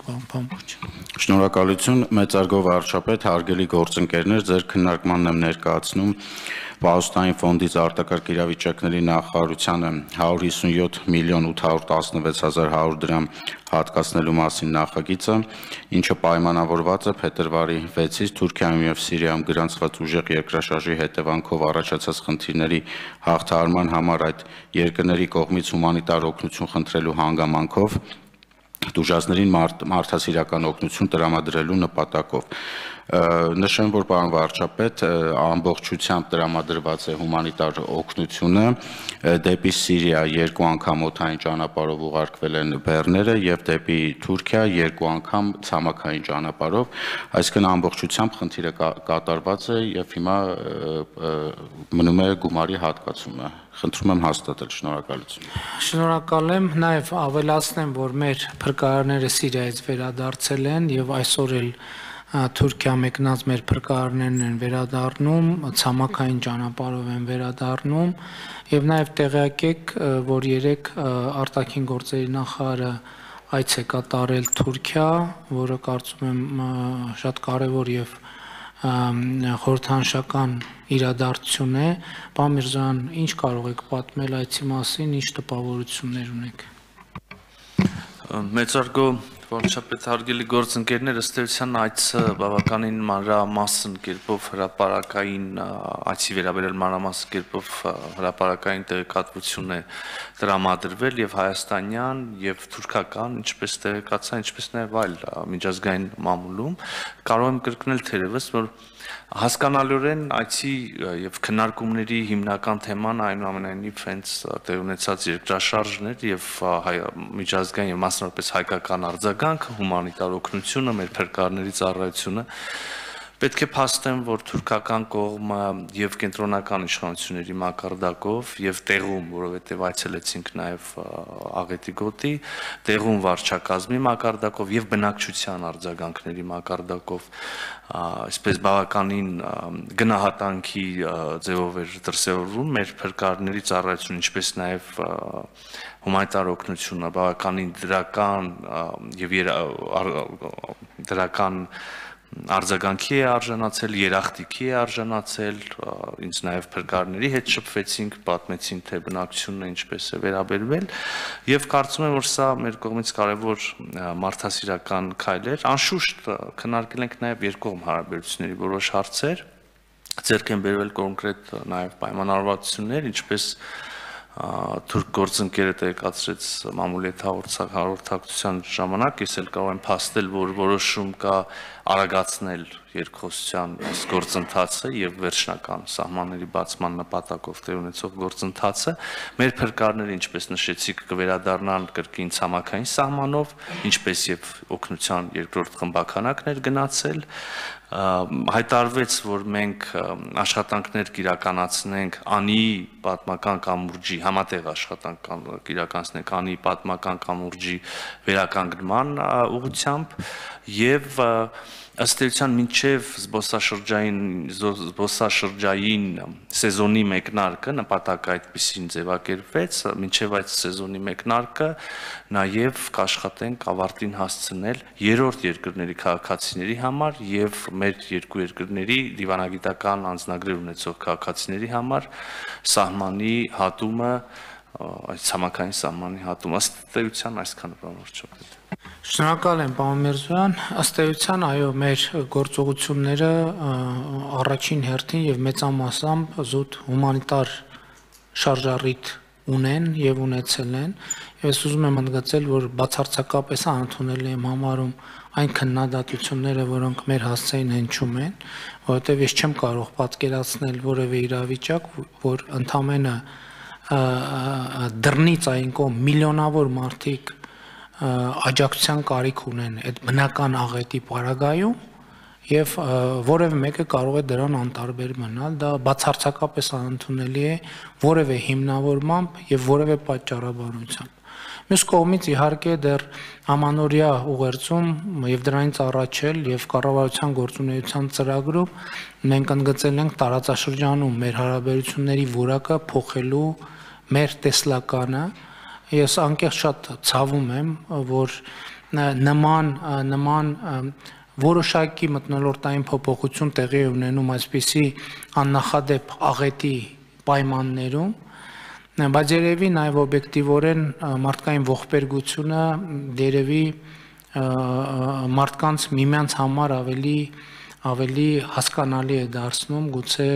բան բամբուջ։ Շնորհակալություն մեծարգով արշապետ, հարգելի գործընկերներ, ձեր քննարկմանն եմ ներկայացնում Պահոստային ֆոնդից արտակարգ իրավիճակների նախարարությանը 157 միլիոն 816100 դրամ հատկացնելու մասին նախագիծը, ինչը պայմանավորված է փետրվարի 6-ից Թուրքիայում եւ Սիրիայում գրանցված ուժեղ երկրաշարժի հետևանքով առաջացած խնդիրների հաղթահարման համար այդ երկրների կողմից հումանիտար օգնություն խնդրելու հանգամանքով դուժազներին մարդ, մարդասիրական օգնություն տրամադրելու նպատակով նշեմ, որ պարոն վարչապետ ամբողջությամբ տրամադրված է հումանիտար օգնությունը դեպի Սիրիա երկու անգամ օթային ճանապարհով ուղարկվել են բեռները եւ դեպի Թուրքիա երկու անգամ ցամաքային ճանապարհով, այսինքն ամբողջությամբ խնդիրը կատարված է եւ հիմա մնում է գումարի հատկացումը խնդրում եմ հաստատել շնորհակալություն շնորհակալ եմ նաև ավելացնեմ որ մեր փրկարարները Սիրիայից վերադարձել են եւ այսօր էլ Թուրքիա մեկնած մեր փրկարարներն են վերադառնում, ցամաքային ճանապարհով են վերադառնում եւ նաեւ տեղյակեք, որ երեք արտաքին գործերի նախարարը այց է կատարել Թուրքիա, որը կարծում եմ շատ կարևոր եւ խորհրդանշական իրադարձություն է։ Պարոն Միրզյան, ինչ կարող եք պատմել այցի մասին, ինչ տպավորություններ ունեք։ Մեծարգո Պարոն հարգելի գործընկերներ, ըստ էության այցը բավականին մանրամասն կերպով հրաապարակային այցի վերաբերել մանրամասն կերպով հրաապարակային տեղեկատվություն է տրամադրվել եւ հայաստանյան եւ թուրքական, ինչպես տեղեկացա, ինչպես նաեւ այլ միջազգային մամուլում։ Կարող եմ կրկնել թերևս, որ Հասկանալիորեն այցի եւ քննարկումների հիմնական թեման այնուամենայնիվ հենց տեղ ունեցած երկրաշարժներ եւ միջազգային եւ մասնավորապես հայկական արձագանքը, հումանիտար օգնությունը, մեր փրկարների ծառայությունը Պետք է փաստեմ, որ թուրքական կողմը եւ կենտրոնական իշխանությունների մակարդակով եւ տեղում, որովհետեւ այցելեցինք նաեւ աղետի գոտի, տեղում վարչակազմի մակարդակով եւ բնակչության արձագանքների մակարդակով այսպես բավականին գնահատանքի ձևով էր դրսևորվում մեր փրկարների ծառայություն, ինչպես նաեւ հումանիտար օգնությունը բավականին դրական եւ դրական արձագանքի է արժանացել, երախտիկի է արժանացել, ինձ նաև փրկարների հետ շփվեցինք, պատմեցինք թե բնակչությունն ինչպես է վերաբերվել եւ կարծում եմ որ սա մեր կողմից կարեւոր մարդասիրական քայլ էր։ Անշուշտ քննարկել ենք նաև երկկողմ հարաբերությունների որոշ հարցեր, ձեռք են բերվել կոնկրետ նաև պայմանավորվածություններ, ինչպես թուրք գործընկերը տեղեկացրեց մամուլի հաղորդակցության ժամանակ, ես էլ կարող եմ փաստել, որ որոշում կա արագացնել երկխոսության այս գործընթացը եւ վերջնական սահմանների բացման նպատակով տեղ ունեցող գործընթացը մեր փրկարները ինչպես նշեցիք կվերադառնան կրկին ցամաքային սահմանով ինչպես եւ օկնության երկրորդ խմբականակներ գնացել հայտարվեց, որ մենք աշխատանքներ կիրականացնենք անի պատմական կամուրջի համատեղ աշխատանք կիրականացնենք անի պատմական կամուրջի վերականգնման ուղղությամբ եւ և ըստ էության մինչև զբոսաշրջային զբոսաշրջային սեզոնի մեկնարկը նպատակը այդպեսին ձևակերպվեց, մինչև այդ սեզոնի մեկնարկը նաև կաշխատենք ավարտին հասցնել երրորդ երկրների քաղաքացիների համար եւ մեր երկու երկրների դիվանագիտական անձնագրեր ունեցող քաղաքացիների համար սահմանի հատումը այս ցամաքային սահմանի հատումը ըստ էության այսքանը բան վարչապետ Շնորհակալ եմ, պարոն Միրզոյան։ Ըստ էության, այո, մեր գործողությունները առաջին հերթին եւ մեծամասամբ զուտ հումանիտար շարժառիթ ունեն եւ ունեցել են։ Ես ուզում եմ ընդգծել, որ բացարձակապես անընդունելի եմ համարում այն քննադատությունները, որոնք մեր հասցեին հնչում են, որովհետեւ ես չեմ կարող պատկերացնել որևէ իրավիճակ, որ ընդամենը դռնից այն կողմ միլիոնավոր մարդիկ աջակցության կարիք ունեն այդ բնական աղետի պարագայում եւ որևէ մեկը կարող է դրան անտարբեր մնալ դա բացարձակապես անընդունելի է որևէ հիմնավորմամբ եւ որևէ պատճառաբանությամբ Մյուս կողմից իհարկե դեռ ամանորյա ուղերձում եւ դրանից առաջ էլ եւ կառավարության գործունեության ծրագրում մենք ընդգծել ենք տարածաշրջանում մեր հարաբերությունների որակը փոխելու մեր տեսլականը, Ես անկեղծ շատ ցավում եմ, որ նման նման որոշակի մտնոլորտային փոփոխություն տեղի է ունենում այսպիսի աննախադեպ աղետի պայմաններում, բայց երևի նաև օբյեկտիվորեն մարդկային ողբերգությունը երևի մարդկանց միմյանց համար ավելի ավելի հասկանալի է դարձնում, գուցե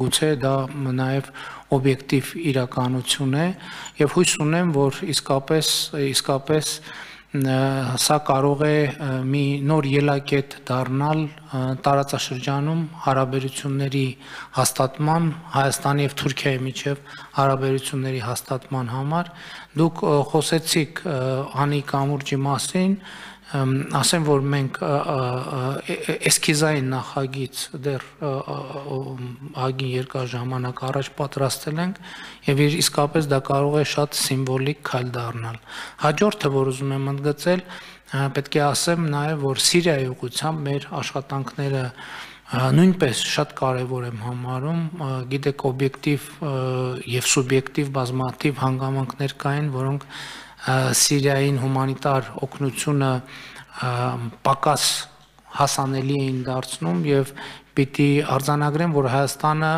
գուցե դա նաև օբյեկտիվ իրականություն է եւ հույս ունեմ, որ իսկապես իսկապես սա կարող է մի նոր ելակետ դառնալ տարածաշրջանում հարաբերությունների հաստատման Հայաստանի եւ Թուրքիայի միջև հարաբերությունների հաստատման համար դուք խոսեցիք անի կամուրջի մասին ասեմ որ մենք էսքիզային նախագիծ դեռ ագին երկար ժամանակ առաջ պատրաստել ենք եւ իսկապես դա կարող է շատ սիմվոլիկ քայլ դառնալ հաջորդը որ ուզում եմ ընդգծել պետք է ասեմ նաեւ որ Սիրիայի ուղղությամբ մեր աշխատանքները նույնպես շատ կարևոր եմ համարում, գիտեք օբյեկտիվ եւ սուբյեկտիվ բազմաթիվ հանգամանքներ կային, որոնք Սիրիային հումանիտար օգնությունը պակաս հասանելի էին դարձնում եւ պիտի արձանագրեմ, որ Հայաստանը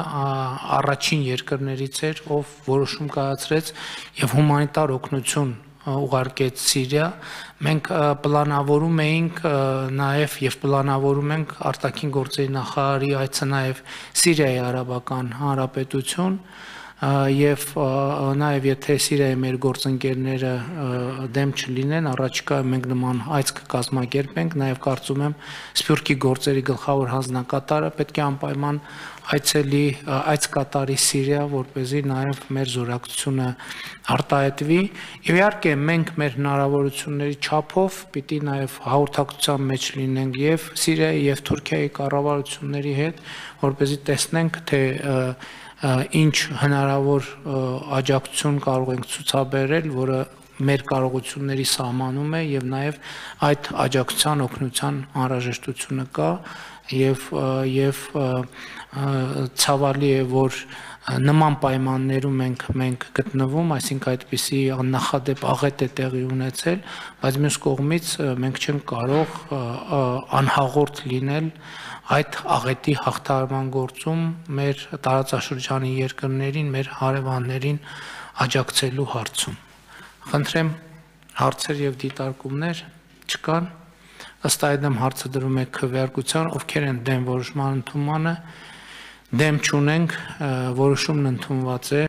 առաջին երկրներից էր, ով որոշում կայացրեց եւ հումանիտար օգնություն ուղարկեց Սիրիա, մենք պլանավորում էինք նաև եւ պլանավորում ենք արտաքին գործերի նախարարի այցը նաև Սիրիայի Արաբական Հանրապետություն եւ նաեւ եթե Սիրիայի մեր գործընկերները դեմ չլինեն, առաջիկա մենք նման այց կկազմակերպենք, նաեւ կարծում եմ Սփյուռքի գործերի գլխավոր հանձնակատարը պետք է անպայման այցելի այց կատարի Սիրիա, որ เป զի նաև մեր զորակցությունը արտահայտվի։ Եվ իհարկե մենք մեր հնարավորությունների չափով պիտի նաև հաղորդակցության մեջ լինենք եւ Սիրիայի եւ Թուրքիայի կառավարությունների հետ, որ เป զի տեսնենք, թե ինչ հնարավոր աջակցություն կարող ենք ցուցաբերել, որը մեր կարողությունների սահմանում է եւ նաեւ այդ աջակցության օգնության անհրաժեշտությունը կա եւ եւ ցավալի է որ նման պայմաններում ենք մենք գտնվում, այսինքն այդպիսի աննախադեպ աղետ է տեղի ունեցել, բայց մյուս կողմից մենք չենք կարող անհաղորդ լինել այդ աղետի հաղթարման գործում մեր տարածաշրջանի երկրներին, մեր հարևաններին աջակցելու հարցում։ Խնդրեմ հարցեր եւ դիտարկումներ չկան ըստ այդմ հարցը դրում է քվեարկության, ովքեր են դեմ որոշման ընդունմանը, դեմ չունենք, որոշումն ընդունված է